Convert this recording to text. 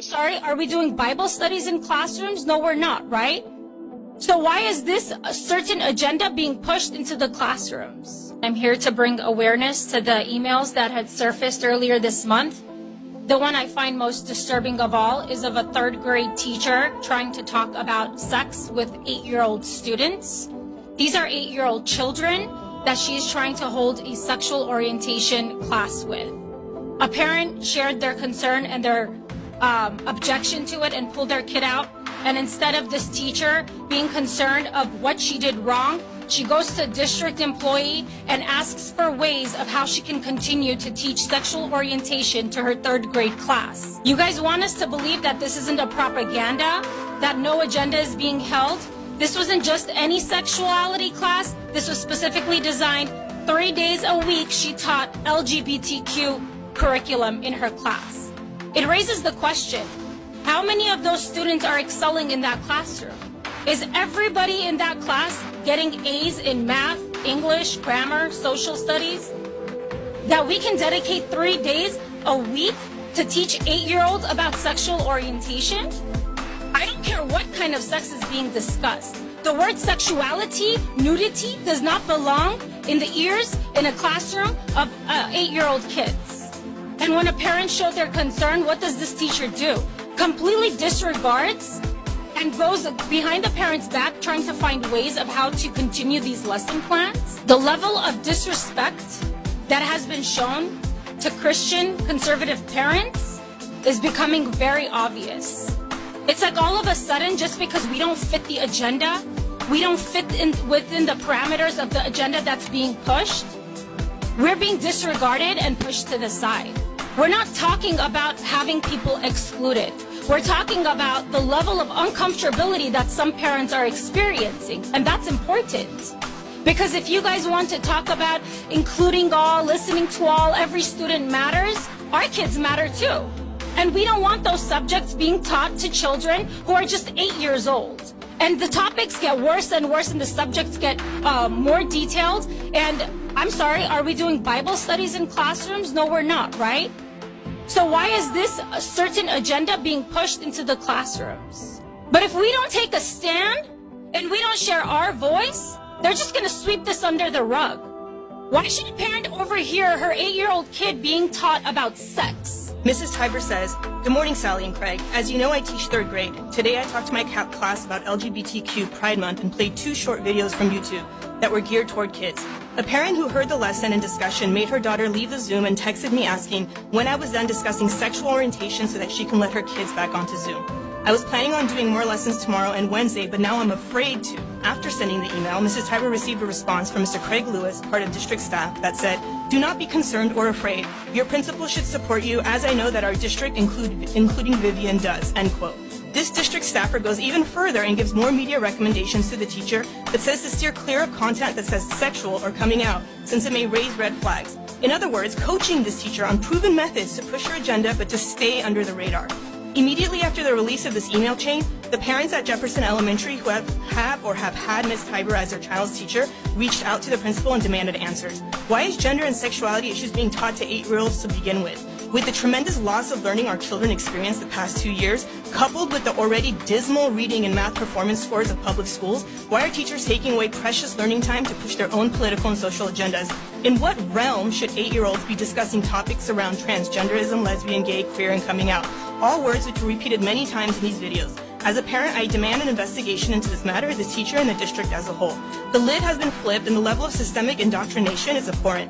Sorry, are we doing Bible studies in classrooms? No, we're not, right? So why is this certain agenda being pushed into the classrooms? I'm here to bring awareness to the emails that had surfaced earlier this month. The one I find most disturbing of all is of a third grade teacher trying to talk about sex with eight-year-old students. These are eight-year-old children that she is trying to hold a sexual orientation class with. A parent shared their concern and their um, objection to it and pulled their kid out. And instead of this teacher being concerned of what she did wrong, she goes to a district employee and asks for ways of how she can continue to teach sexual orientation to her third grade class. You guys want us to believe that this isn't a propaganda, that no agenda is being held? This wasn't just any sexuality class. This was specifically designed three days a week. She taught LGBTQ curriculum in her class. It raises the question, how many of those students are excelling in that classroom? Is everybody in that class getting A's in math, English, grammar, social studies? That we can dedicate three days a week to teach eight-year-olds about sexual orientation? I don't care what kind of sex is being discussed. The word sexuality, nudity, does not belong in the ears in a classroom of uh, eight-year-old kids. And when a parent showed their concern, what does this teacher do? Completely disregards and goes behind the parent's back trying to find ways of how to continue these lesson plans. The level of disrespect that has been shown to Christian conservative parents is becoming very obvious. It's like all of a sudden, just because we don't fit the agenda, we don't fit in within the parameters of the agenda that's being pushed, we're being disregarded and pushed to the side. We're not talking about having people excluded. We're talking about the level of uncomfortability that some parents are experiencing. And that's important. Because if you guys want to talk about including all, listening to all, every student matters, our kids matter too. And we don't want those subjects being taught to children who are just eight years old. And the topics get worse and worse and the subjects get uh, more detailed. And I'm sorry, are we doing Bible studies in classrooms? No, we're not, right? So why is this a certain agenda being pushed into the classrooms? But if we don't take a stand and we don't share our voice, they're just going to sweep this under the rug. Why should a parent overhear her eight-year-old kid being taught about sex? Mrs. Tiber says, Good morning, Sally and Craig. As you know, I teach third grade. Today I talked to my class about LGBTQ Pride Month and played two short videos from YouTube that were geared toward kids. A parent who heard the lesson and discussion made her daughter leave the Zoom and texted me asking when I was done discussing sexual orientation so that she can let her kids back onto Zoom. I was planning on doing more lessons tomorrow and Wednesday, but now I'm afraid to. After sending the email, Mrs. Tiber received a response from Mr. Craig Lewis, part of district staff, that said, do not be concerned or afraid. Your principal should support you, as I know that our district, include, including Vivian, does, end quote. This district staffer goes even further and gives more media recommendations to the teacher that says to steer clear of content that says sexual or coming out, since it may raise red flags. In other words, coaching this teacher on proven methods to push her agenda but to stay under the radar. Immediately after the release of this email chain, the parents at Jefferson Elementary who have, have or have had Ms. Tiber as their child's teacher reached out to the principal and demanded answers. Why is gender and sexuality issues being taught to eight-year-olds to begin with? With the tremendous loss of learning our children experienced the past two years, coupled with the already dismal reading and math performance scores of public schools, why are teachers taking away precious learning time to push their own political and social agendas? In what realm should eight-year-olds be discussing topics around transgenderism, lesbian, gay, queer, and coming out? All words which were repeated many times in these videos. As a parent, I demand an investigation into this matter, the teacher, and the district as a whole. The lid has been flipped and the level of systemic indoctrination is abhorrent.